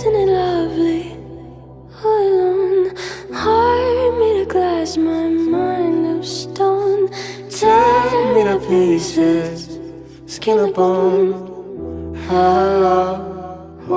Isn't it lovely? All alone, heart made of glass, my mind of stone. Tear me to pieces, skin and bone. Hello.